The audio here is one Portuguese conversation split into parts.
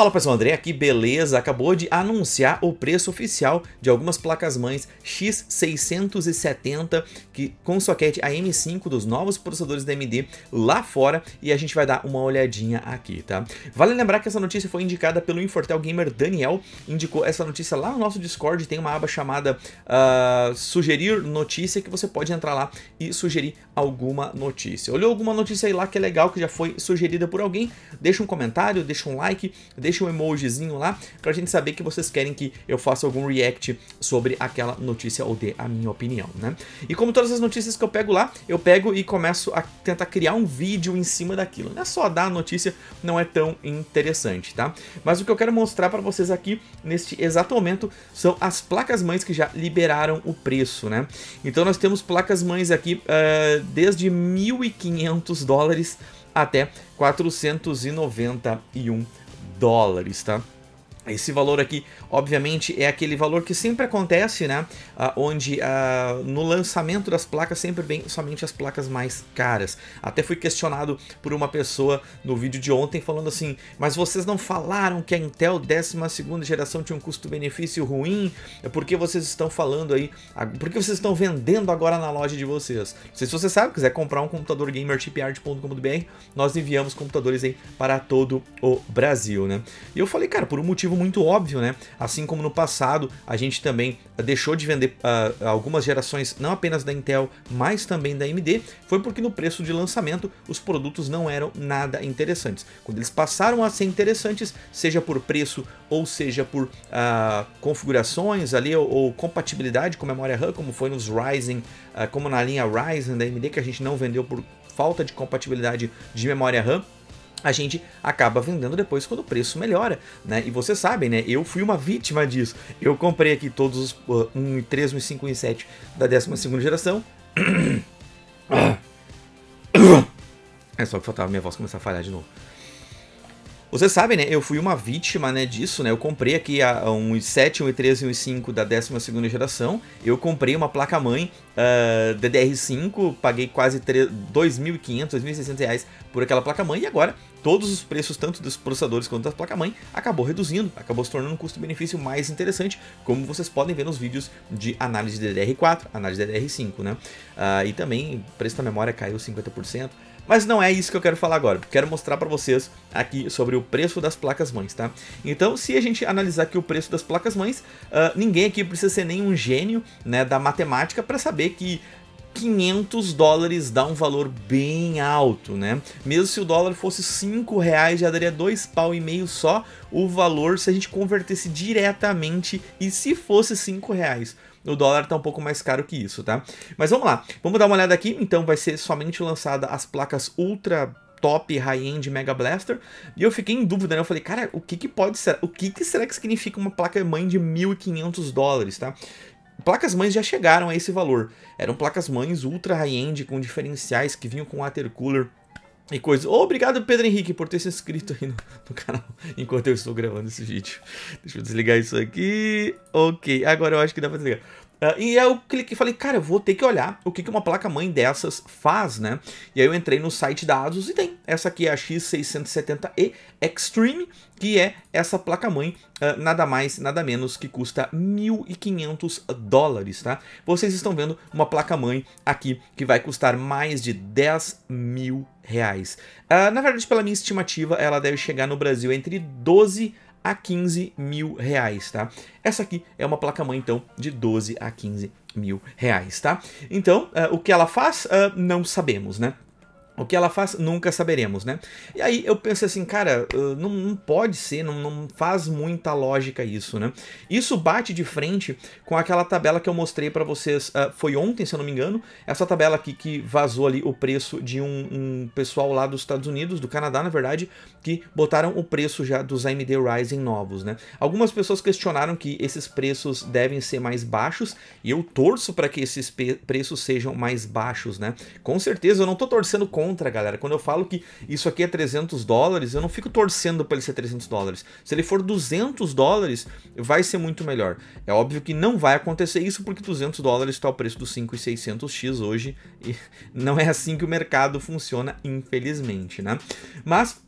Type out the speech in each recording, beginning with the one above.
Fala pessoal, André aqui, beleza? Acabou de anunciar o preço oficial de algumas placas-mães X670 que, com soquete AM5 dos novos processadores da AMD lá fora e a gente vai dar uma olhadinha aqui, tá? Vale lembrar que essa notícia foi indicada pelo Infortel Gamer Daniel, indicou essa notícia lá no nosso Discord, tem uma aba chamada uh, Sugerir Notícia que você pode entrar lá e sugerir alguma notícia. Olhou alguma notícia aí lá que é legal, que já foi sugerida por alguém? Deixa um comentário, deixa um like, deixa deixa um emojizinho lá pra gente saber que vocês querem que eu faça algum react sobre aquela notícia ou dê a minha opinião, né? E como todas as notícias que eu pego lá, eu pego e começo a tentar criar um vídeo em cima daquilo. Não é só dar a notícia, não é tão interessante, tá? Mas o que eu quero mostrar para vocês aqui, neste exato momento, são as placas-mães que já liberaram o preço, né? Então nós temos placas-mães aqui uh, desde 1.500 dólares até 491 dólares, tá? Esse valor aqui, obviamente, é aquele valor que sempre acontece, né? Uh, onde uh, no lançamento das placas sempre vem somente as placas mais caras. Até fui questionado por uma pessoa no vídeo de ontem falando assim: Mas vocês não falaram que a Intel 12 geração tinha um custo-benefício ruim? Por que vocês estão falando aí? Por que vocês estão vendendo agora na loja de vocês? Não sei se você sabe, quiser comprar um computador gamerchipart.com.br, nós enviamos computadores aí para todo o Brasil, né? E eu falei, cara, por um motivo muito óbvio, né? Assim como no passado a gente também deixou de vender uh, algumas gerações, não apenas da Intel, mas também da AMD, foi porque no preço de lançamento os produtos não eram nada interessantes. Quando eles passaram a ser interessantes, seja por preço ou seja por uh, configurações ali ou, ou, compatibilidade com memória RAM, como foi nos Ryzen, uh, como na linha Ryzen da AMD, que a gente não vendeu por falta de compatibilidade de memória RAM a gente acaba vendendo depois quando o preço melhora, né? E vocês sabem, né? Eu fui uma vítima disso. Eu comprei aqui todos os uh, 1.3, 1.5, 1.7 da 12 geração. É só que faltava minha voz começar a falhar de novo. Vocês sabem, né? Eu fui uma vítima né, disso, né? Eu comprei aqui a, um i7, um i3 e um i5 da 12 geração. Eu comprei uma placa-mãe uh, DDR5, paguei quase 2.500, 2.600 reais por aquela placa-mãe. E agora, todos os preços, tanto dos processadores quanto da placa-mãe, acabou reduzindo. Acabou se tornando um custo-benefício mais interessante, como vocês podem ver nos vídeos de análise de DDR4, análise de DDR5, né? Uh, e também o preço da memória caiu 50%. Mas não é isso que eu quero falar agora, quero mostrar para vocês aqui sobre o preço das placas-mães, tá? Então, se a gente analisar aqui o preço das placas-mães, uh, ninguém aqui precisa ser nenhum gênio né, da matemática para saber que 500 dólares dá um valor bem alto, né? Mesmo se o dólar fosse 5 reais, já daria dois pau e meio só o valor se a gente convertesse diretamente e se fosse 5 reais o dólar está um pouco mais caro que isso, tá? Mas vamos lá, vamos dar uma olhada aqui. Então vai ser somente lançada as placas Ultra top high-end Mega Blaster. E eu fiquei em dúvida, né? Eu falei, cara, o que, que pode ser? O que, que será que significa uma placa mãe de 1.500 dólares, tá? Placas mães já chegaram a esse valor. Eram placas mães ultra high-end com diferenciais que vinham com watercooler e coisas. Oh, obrigado, Pedro Henrique, por ter se inscrito aí no, no, canal enquanto eu estou gravando esse vídeo. Deixa eu desligar isso aqui. Ok, agora eu acho que dá pra desligar. Uh, e eu cliquei e falei, cara, eu vou ter que olhar o que, que uma placa-mãe dessas faz, né? E aí eu entrei no site da ASUS e tem. Essa aqui é a X670E Extreme, que é essa placa-mãe, uh, nada mais, nada menos, que custa 1.500 dólares, tá? Vocês estão vendo uma placa-mãe aqui que vai custar mais de 10 mil reais. Uh, na verdade, pela minha estimativa, ela deve chegar no Brasil entre 12 a 15 mil reais, tá? Essa aqui é uma placa-mãe, então, de 12 a 15 mil reais, tá? Então, uh, o que ela faz, uh, não sabemos, né? O que ela faz, nunca saberemos, né? E aí eu pensei assim, cara, não, não pode ser, não, não, faz muita lógica isso, né? Isso bate de frente com aquela tabela que eu mostrei para vocês, uh, foi ontem, se eu não me engano, essa tabela aqui que vazou ali o preço de um, um, pessoal lá dos Estados Unidos, do Canadá, na verdade, que botaram o preço já dos AMD Ryzen novos, né? Algumas pessoas questionaram que esses preços devem ser mais baixos, e eu torço para que esses preços sejam mais baixos, né? Com certeza, eu não tô torcendo contra contra, galera. Quando eu falo que isso aqui é 300 dólares, eu não fico torcendo para ele ser 300 dólares. Se ele for 200 dólares, vai ser muito melhor. É óbvio que não vai acontecer isso porque 200 dólares está o preço do 5600X hoje e não é assim que o mercado funciona, infelizmente, né? Mas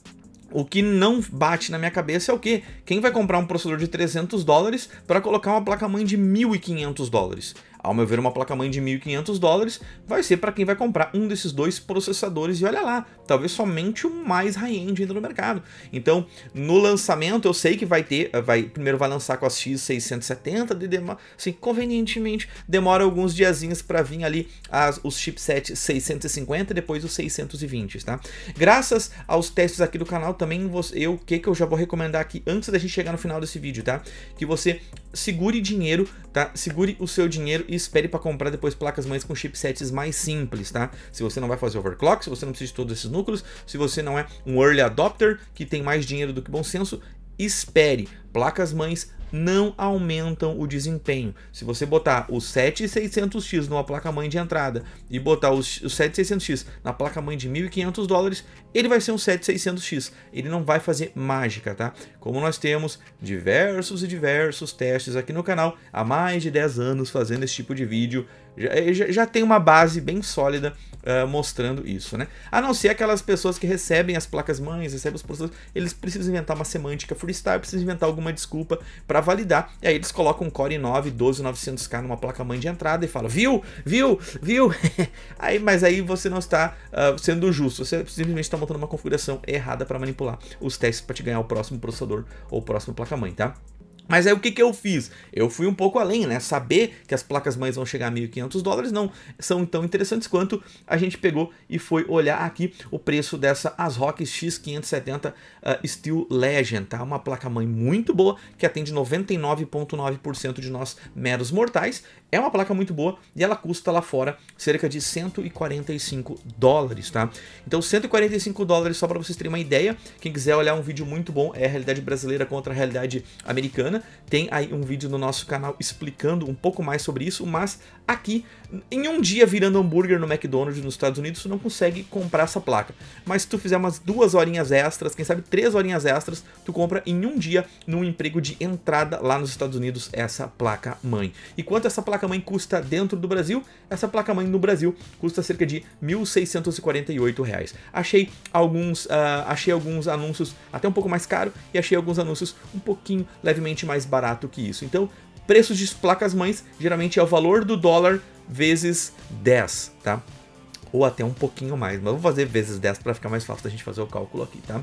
o que não bate na minha cabeça é o quê? Quem vai comprar um processador de 300 dólares para colocar uma placa-mãe de 1.500 dólares? Ao meu ver, uma placa-mãe de 1.500 dólares vai ser para quem vai comprar um desses dois processadores e olha lá, talvez somente o mais high-end ainda no mercado. Então, no lançamento, eu sei que vai ter, vai primeiro vai lançar com as X670, de demora, assim, convenientemente, demora alguns diazinhos para vir ali as, os chipsets 650 depois os 620, tá? Graças aos testes aqui do canal, também eu, o que que eu já vou recomendar aqui antes da gente chegar no final desse vídeo, tá? Que você segure dinheiro, tá? Segure o seu dinheiro e espere para comprar depois placas mães com chipsets mais simples, tá? Se você não vai fazer overclock, se você não precisa de todos esses núcleos, se você não é um early adopter que tem mais dinheiro do que bom senso, espere. Placas mães não aumentam o desempenho. Se você botar o 7600X numa placa-mãe de entrada e botar o 7600X na placa-mãe de 1.500 dólares, ele vai ser um 7600X. Ele não vai fazer mágica, tá? Como nós temos diversos e diversos testes aqui no canal há mais de 10 anos fazendo esse tipo de vídeo, já, já, já tem uma base bem sólida uh, mostrando isso, né? A não ser aquelas pessoas que recebem as placas mães, recebem os processadores, eles precisam inventar uma semântica freestyle, precisam inventar alguma desculpa para validar, e aí eles colocam um Core i9 12900K numa placa mãe de entrada e falam, viu, viu, viu, aí, mas aí você não está uh, sendo justo, você simplesmente está montando uma configuração errada para manipular os testes para te ganhar o próximo processador ou o próximo placa mãe, tá? Mas aí o que, que eu fiz? Eu fui um pouco além, né? Saber que as placas mães vão chegar a 1.500 dólares não são tão interessantes quanto a gente pegou e foi olhar aqui o preço dessa ASRock X570 uh, Steel Legend, tá? Uma placa mãe muito boa que atende 99,9% de nós meros mortais. É uma placa muito boa e ela custa lá fora cerca de 145 dólares, tá? Então 145 dólares só para vocês terem uma ideia. Quem quiser olhar um vídeo muito bom é a realidade brasileira contra a realidade americana tem aí um vídeo no nosso canal explicando um pouco mais sobre isso, mas aqui, em um dia virando hambúrguer no McDonald's nos Estados Unidos, tu não consegue comprar essa placa. Mas se tu fizer umas duas horinhas extras, quem sabe três horinhas extras, tu compra em um dia num emprego de entrada lá nos Estados Unidos essa placa mãe. E quanto essa placa mãe custa dentro do Brasil? Essa placa mãe no Brasil custa cerca de R$ 1.648. Achei alguns, uh, achei alguns anúncios até um pouco mais caro e achei alguns anúncios um pouquinho levemente mais barato que isso. Então, preços de placas mães geralmente é o valor do dólar vezes 10, tá? Ou até um pouquinho mais, mas vou fazer vezes 10 para ficar mais fácil da gente fazer o cálculo aqui, tá?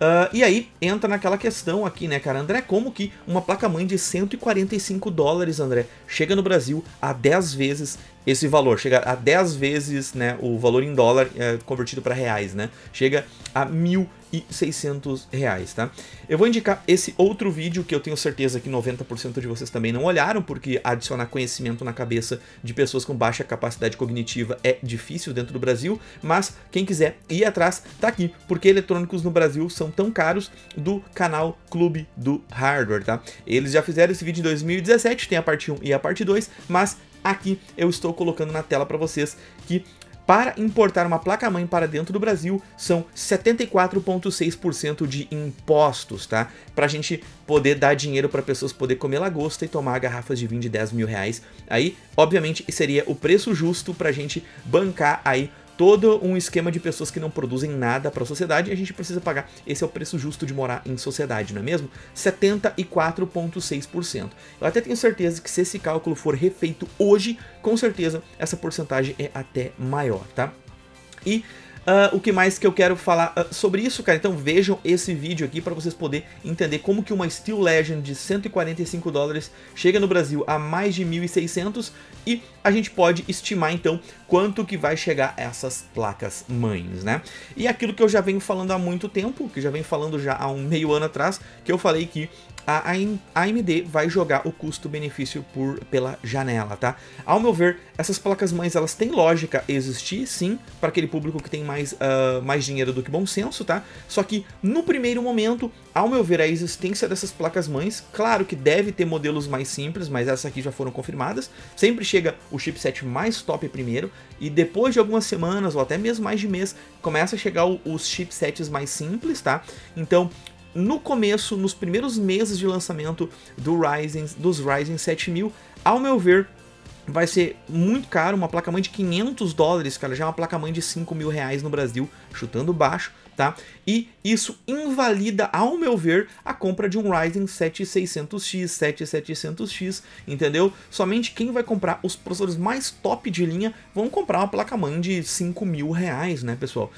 Uh, e aí entra naquela questão aqui, né, cara? André, como que uma placa-mãe de 145 dólares, André, chega no Brasil a 10 vezes esse valor? Chega a 10 vezes né, o valor em dólar é, convertido para reais, né? Chega a mil e 600 reais, tá? Eu vou indicar esse outro vídeo que eu tenho certeza que 90% de vocês também não olharam, porque adicionar conhecimento na cabeça de pessoas com baixa capacidade cognitiva é difícil dentro do Brasil, mas quem quiser ir atrás, tá aqui, porque eletrônicos no Brasil são tão caros do canal Clube do Hardware, tá? Eles já fizeram esse vídeo em 2017, tem a parte 1 e a parte 2, mas aqui eu estou colocando na tela para vocês que para importar uma placa-mãe para dentro do Brasil, são 74,6% de impostos, tá? Para a gente poder dar dinheiro para pessoas poder comer lagosta e tomar garrafas de vinho de 10 mil reais. Aí, obviamente, seria o preço justo para a gente bancar aí todo um esquema de pessoas que não produzem nada para a sociedade e a gente precisa pagar. Esse é o preço justo de morar em sociedade, não é mesmo? 74,6%. Eu até tenho certeza que se esse cálculo for refeito hoje, com certeza essa porcentagem é até maior, tá? E Uh, o que mais que eu quero falar uh, sobre isso, cara? Então vejam esse vídeo aqui para vocês poderem entender como que uma Steel Legend de 145 dólares chega no Brasil a mais de 1.600 e a gente pode estimar então quanto que vai chegar essas placas mães, né? E aquilo que eu já venho falando há muito tempo, que já venho falando já há um meio ano atrás, que eu falei que a AMD vai jogar o custo-benefício pela janela, tá? Ao meu ver, essas placas-mães elas têm lógica existir, sim, para aquele público que tem mais, uh, mais dinheiro do que bom senso, tá? Só que no primeiro momento, ao meu ver, a existência dessas placas-mães, claro que deve ter modelos mais simples, mas essas aqui já foram confirmadas. Sempre chega o chipset mais top primeiro, e depois de algumas semanas, ou até mesmo mais de mês, começa a chegar os chipsets mais simples, tá? Então, no começo, nos primeiros meses de lançamento do Ryzen, dos Ryzen 7000, ao meu ver, vai ser muito caro, uma placa-mãe de 500 dólares, cara, já é uma placa-mãe de 5 mil reais no Brasil, chutando baixo, tá? E isso invalida, ao meu ver, a compra de um Ryzen 7600X, 7700X, entendeu? Somente quem vai comprar os processadores mais top de linha vão comprar uma placa-mãe de 5 mil reais, né, pessoal?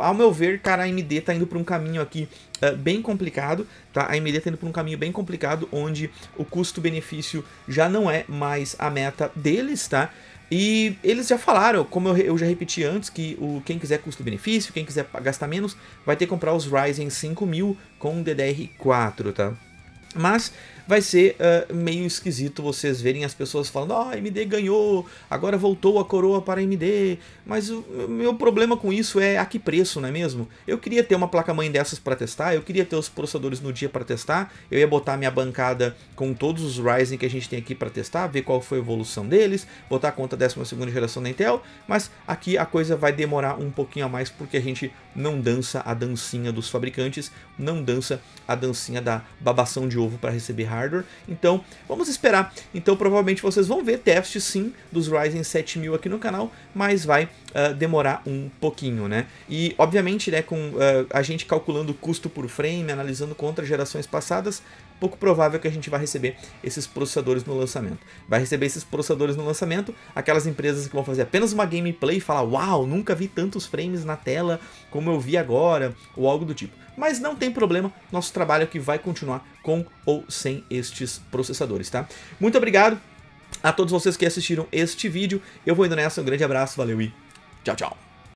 Ao meu ver, cara, a AMD tá indo por um caminho aqui uh, bem complicado, tá? A AMD tá indo por um caminho bem complicado, onde o custo-benefício já não é mais a meta deles, tá? E eles já falaram, como eu, eu já repeti antes, que o, quem quiser custo-benefício, quem quiser gastar menos, vai ter que comprar os Ryzen 5000 com DDR4, tá? Mas vai ser uh, meio esquisito vocês verem as pessoas falando: ah, AMD ganhou, agora voltou a coroa para AMD. Mas o meu problema com isso é a que preço, não é mesmo? Eu queria ter uma placa-mãe dessas para testar, eu queria ter os processadores no dia para testar, eu ia botar minha bancada com todos os Ryzen que a gente tem aqui para testar, ver qual foi a evolução deles, botar a conta 12 geração da Intel, mas aqui a coisa vai demorar um pouquinho a mais porque a gente não dança a dancinha dos fabricantes, não dança a dancinha da babação de ovo para receber hardware. Então, vamos esperar. Então, provavelmente vocês vão ver testes sim dos Ryzen 7000 aqui no canal, mas vai uh, demorar um pouquinho, né? E, obviamente, né, com uh, a gente calculando o custo por frame, analisando contra gerações passadas, pouco provável que a gente vai receber esses processadores no lançamento. Vai receber esses processadores no lançamento, aquelas empresas que vão fazer apenas uma gameplay e falar: Uau, nunca vi tantos frames na tela como eu vi agora, ou algo do tipo. Mas não tem problema, nosso trabalho aqui vai continuar com ou sem estes processadores, tá? Muito obrigado a todos vocês que assistiram este vídeo. Eu vou indo nessa, um grande abraço, valeu e tchau, tchau.